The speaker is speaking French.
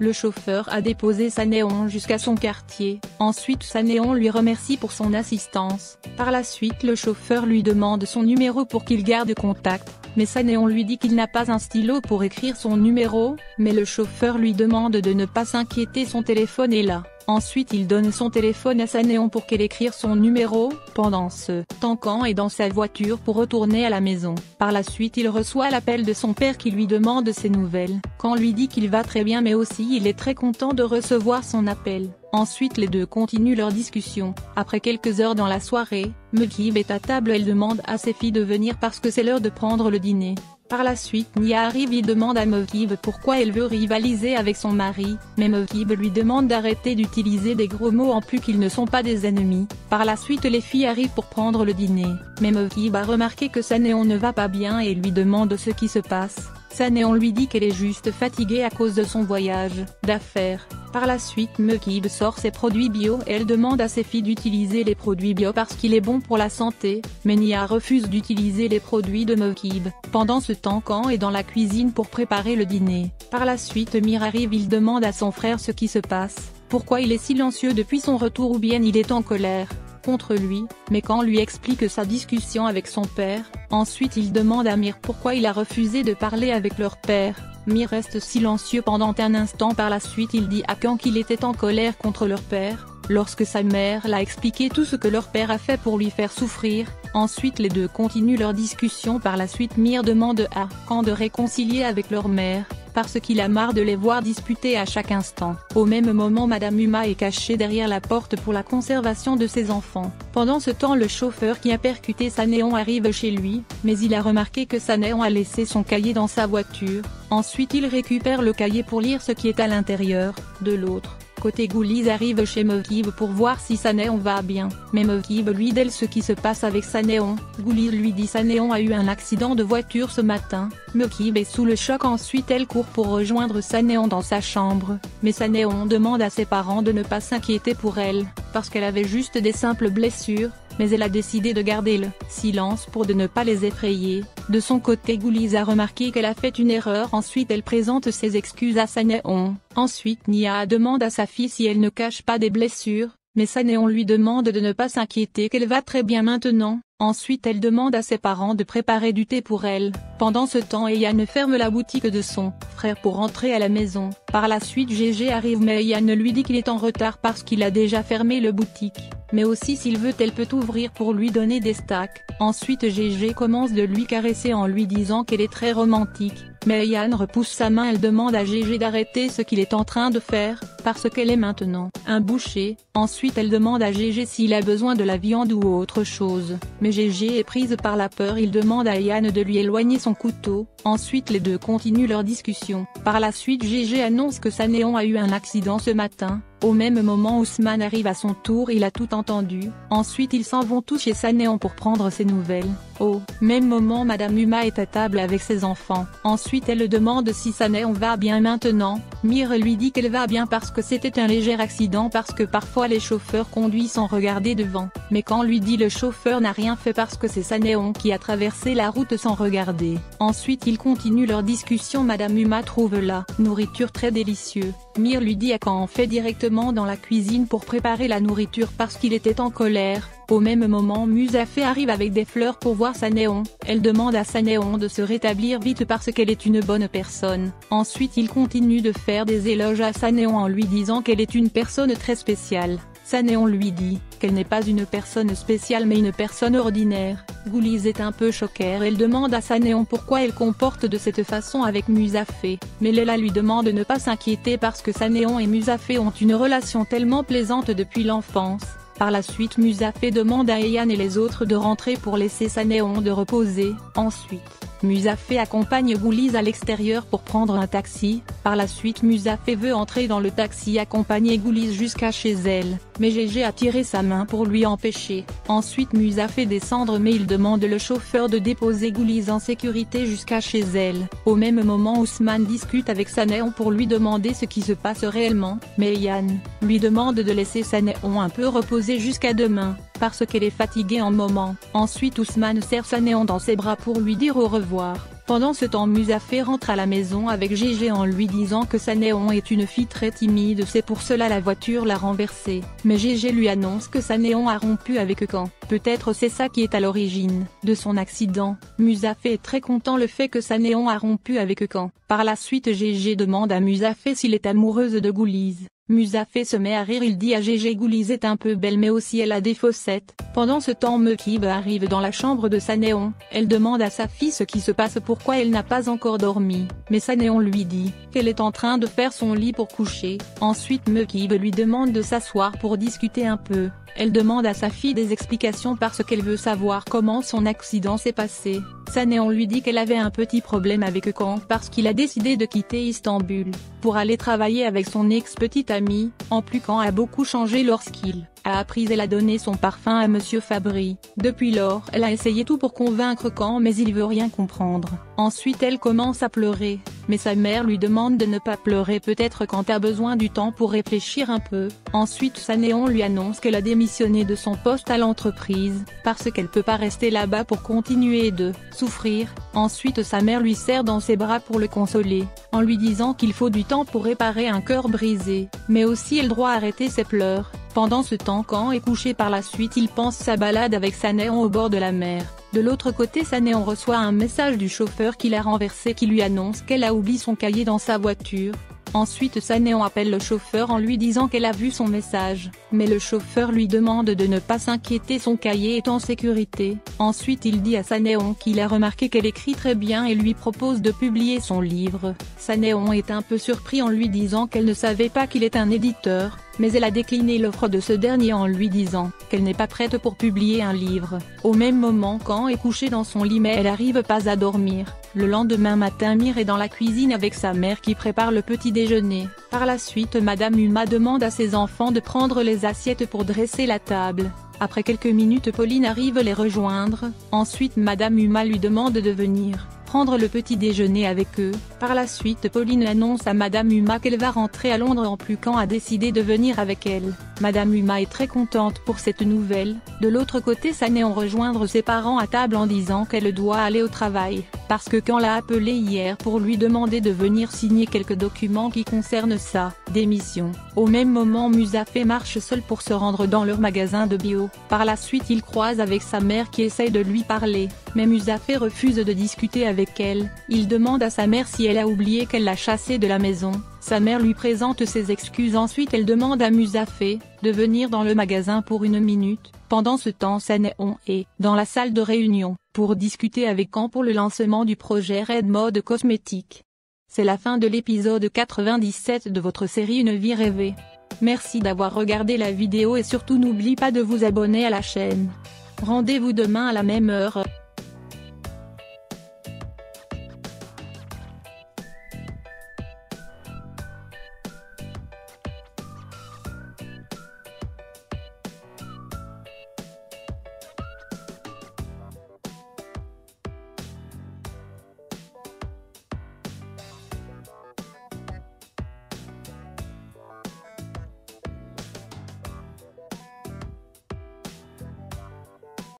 Le chauffeur a déposé sa néon jusqu'à son quartier, ensuite sa néon lui remercie pour son assistance. Par la suite le chauffeur lui demande son numéro pour qu'il garde contact, mais sa néon lui dit qu'il n'a pas un stylo pour écrire son numéro, mais le chauffeur lui demande de ne pas s'inquiéter son téléphone est là. Ensuite il donne son téléphone à sa néon pour qu'elle écrire son numéro, pendant ce temps quand est dans sa voiture pour retourner à la maison. Par la suite il reçoit l'appel de son père qui lui demande ses nouvelles, quand lui dit qu'il va très bien mais aussi il est très content de recevoir son appel. Ensuite les deux continuent leur discussion. Après quelques heures dans la soirée, Mugib est à table elle demande à ses filles de venir parce que c'est l'heure de prendre le dîner. Par la suite Nia arrive et demande à Mokib pourquoi elle veut rivaliser avec son mari, mais Mokib lui demande d'arrêter d'utiliser des gros mots en plus qu'ils ne sont pas des ennemis. Par la suite les filles arrivent pour prendre le dîner, mais Mokib a remarqué que Sanéon ne va pas bien et lui demande ce qui se passe. Sanéon lui dit qu'elle est juste fatiguée à cause de son voyage d'affaires. Par la suite Mekib sort ses produits bio et elle demande à ses filles d'utiliser les produits bio parce qu'il est bon pour la santé, mais Nia refuse d'utiliser les produits de Mekib. Pendant ce temps Kan est dans la cuisine pour préparer le dîner. Par la suite Mir arrive il demande à son frère ce qui se passe, pourquoi il est silencieux depuis son retour ou bien il est en colère? Contre lui, mais quand lui explique sa discussion avec son père, ensuite il demande à Mir pourquoi il a refusé de parler avec leur père, Mir reste silencieux pendant un instant par la suite il dit à Khan qu'il était en colère contre leur père, lorsque sa mère l'a expliqué tout ce que leur père a fait pour lui faire souffrir, ensuite les deux continuent leur discussion par la suite Mir demande à Khan de réconcilier avec leur mère, parce qu'il a marre de les voir disputer à chaque instant. Au même moment Madame Huma est cachée derrière la porte pour la conservation de ses enfants. Pendant ce temps le chauffeur qui a percuté sa néon arrive chez lui, mais il a remarqué que sa néon a laissé son cahier dans sa voiture, ensuite il récupère le cahier pour lire ce qui est à l'intérieur, de l'autre. Côté Gouliz arrive chez Mokib pour voir si Sanéon va bien, mais Mokib lui dit ce qui se passe avec Sanéon. Gouliz lui dit Sanéon a eu un accident de voiture ce matin. Mokib est sous le choc ensuite elle court pour rejoindre Sanéon dans sa chambre, mais Sanéon demande à ses parents de ne pas s'inquiéter pour elle, parce qu'elle avait juste des simples blessures, mais elle a décidé de garder le silence pour de ne pas les effrayer. De son côté Gouliz a remarqué qu'elle a fait une erreur ensuite elle présente ses excuses à Sanéon. Ensuite Nia demande à sa fille si elle ne cache pas des blessures, mais Sanéon lui demande de ne pas s'inquiéter qu'elle va très bien maintenant. Ensuite elle demande à ses parents de préparer du thé pour elle. Pendant ce temps Eyan ferme la boutique de son frère pour rentrer à la maison. Par la suite Gégé arrive mais Eyan lui dit qu'il est en retard parce qu'il a déjà fermé le boutique. Mais aussi s'il veut elle peut ouvrir pour lui donner des stacks. Ensuite Gégé commence de lui caresser en lui disant qu'elle est très romantique. Mais Eyan repousse sa main elle demande à Gégé d'arrêter ce qu'il est en train de faire, parce qu'elle est maintenant un boucher. Ensuite elle demande à Gégé s'il a besoin de la viande ou autre chose. Mais Gégé est prise par la peur il demande à Eyan de lui éloigner son couteau. Ensuite les deux continuent leur discussion. Par la suite Gégé annonce que Sanéon a eu un accident ce matin. Au même moment Ousmane arrive à son tour il a tout entendu, ensuite ils s'en vont tous chez Sanéon pour prendre ses nouvelles. Au même moment Madame Huma est à table avec ses enfants, ensuite elle demande si Sanéon va bien maintenant, Mire lui dit qu'elle va bien parce que c'était un léger accident parce que parfois les chauffeurs conduisent sans regarder devant, mais quand lui dit le chauffeur n'a rien fait parce que c'est Sanéon qui a traversé la route sans regarder. Ensuite ils continuent leur discussion Madame Huma trouve la nourriture très délicieuse. Mir lui dit à quand on fait directement dans la cuisine pour préparer la nourriture parce qu'il était en colère. Au même moment Musafé arrive avec des fleurs pour voir Sanéon, elle demande à Sanéon de se rétablir vite parce qu'elle est une bonne personne. Ensuite il continue de faire des éloges à Sanéon en lui disant qu'elle est une personne très spéciale. Sanéon lui dit qu'elle n'est pas une personne spéciale mais une personne ordinaire. Gouliz est un peu choquée elle demande à Sanéon pourquoi elle comporte de cette façon avec Musafé, mais Léla lui demande de ne pas s'inquiéter parce que Sanéon et Musafé ont une relation tellement plaisante depuis l'enfance. Par la suite Musafé demande à Eyan et les autres de rentrer pour laisser Sanéon de reposer, ensuite. Musafé accompagne Gouliz à l'extérieur pour prendre un taxi, par la suite Musafé veut entrer dans le taxi accompagner Gouliz jusqu'à chez elle, mais Gégé a tiré sa main pour lui empêcher. Ensuite Musa fait descendre mais il demande le chauffeur de déposer Gouliz en sécurité jusqu'à chez elle. Au même moment Ousmane discute avec Sanéon pour lui demander ce qui se passe réellement, mais Yann lui demande de laisser Sanéon un peu reposer jusqu'à demain parce qu'elle est fatiguée en moment. Ensuite Ousmane serre Sanéon dans ses bras pour lui dire au revoir. Pendant ce temps Musafé rentre à la maison avec Gégé en lui disant que Sanéon est une fille très timide c'est pour cela la voiture l'a renversée. Mais Gégé lui annonce que Sanéon a rompu avec Caen. Peut-être c'est ça qui est à l'origine de son accident. Musafé est très content le fait que Sanéon a rompu avec Caen. Par la suite Gégé demande à Musafé s'il est amoureuse de Gouliz. Musafé se met à rire il dit à Gégé est un peu belle mais aussi elle a des fossettes. Pendant ce temps Mekib arrive dans la chambre de Sanéon, elle demande à sa fille ce qui se passe pourquoi elle n'a pas encore dormi, mais Sanéon lui dit qu'elle est en train de faire son lit pour coucher. Ensuite Mekib lui demande de s'asseoir pour discuter un peu. Elle demande à sa fille des explications parce qu'elle veut savoir comment son accident s'est passé. Sanéon lui dit qu'elle avait un petit problème avec Kang parce qu'il a décidé de quitter Istanbul, pour aller travailler avec son ex-petite amie, en plus Kang a beaucoup changé lorsqu'il a appris elle a donné son parfum à Monsieur Fabry. Depuis lors, elle a essayé tout pour convaincre Kang mais il veut rien comprendre. Ensuite elle commence à pleurer, mais sa mère lui demande de ne pas pleurer peut-être quand a besoin du temps pour réfléchir un peu. Ensuite Sanéon lui annonce qu'elle a démissionné de son poste à l'entreprise, parce qu'elle peut pas rester là-bas pour continuer de souffrir. Ensuite sa mère lui serre dans ses bras pour le consoler, en lui disant qu'il faut du temps pour réparer un cœur brisé, mais aussi elle doit arrêter ses pleurs. Pendant ce temps quand est couché par la suite il pense sa balade avec Sanéon au bord de la mer. De l'autre côté Sanéon reçoit un message du chauffeur qui l'a renversé qui lui annonce qu'elle a oublié son cahier dans sa voiture. Ensuite Sanéon appelle le chauffeur en lui disant qu'elle a vu son message, mais le chauffeur lui demande de ne pas s'inquiéter son cahier est en sécurité. Ensuite il dit à Sanéon qu'il a remarqué qu'elle écrit très bien et lui propose de publier son livre. Sanéon est un peu surpris en lui disant qu'elle ne savait pas qu'il est un éditeur, mais elle a décliné l'offre de ce dernier en lui disant qu'elle n'est pas prête pour publier un livre. Au même moment quand est couchée dans son lit mais elle arrive pas à dormir. Le lendemain matin Mire est dans la cuisine avec sa mère qui prépare le petit déjeuner. Par la suite Madame Huma demande à ses enfants de prendre les assiettes pour dresser la table. Après quelques minutes Pauline arrive les rejoindre, ensuite Madame Huma lui demande de venir prendre le petit déjeuner avec eux. Par la suite Pauline annonce à Madame Huma qu'elle va rentrer à Londres en plus quand a décidé de venir avec elle. Madame Huma est très contente pour cette nouvelle. De l'autre côté Sanéon rejoindre ses parents à table en disant qu'elle doit aller au travail, parce que quand l'a appelé hier pour lui demander de venir signer quelques documents qui concernent sa démission. Au même moment Musafé marche seul pour se rendre dans leur magasin de bio. Par la suite il croise avec sa mère qui essaye de lui parler, mais Musafé refuse de discuter avec elle. Il demande à sa mère si elle a oublié qu'elle l'a chassé de la maison. Sa mère lui présente ses excuses ensuite elle demande à Musafé de venir dans le magasin pour une minute. Pendant ce temps Sanéon est dans la salle de réunion pour discuter avec Caen pour le lancement du projet Red Mode Cosmétique. C'est la fin de l'épisode 97 de votre série Une vie rêvée. Merci d'avoir regardé la vidéo et surtout n'oublie pas de vous abonner à la chaîne. Rendez-vous demain à la même heure.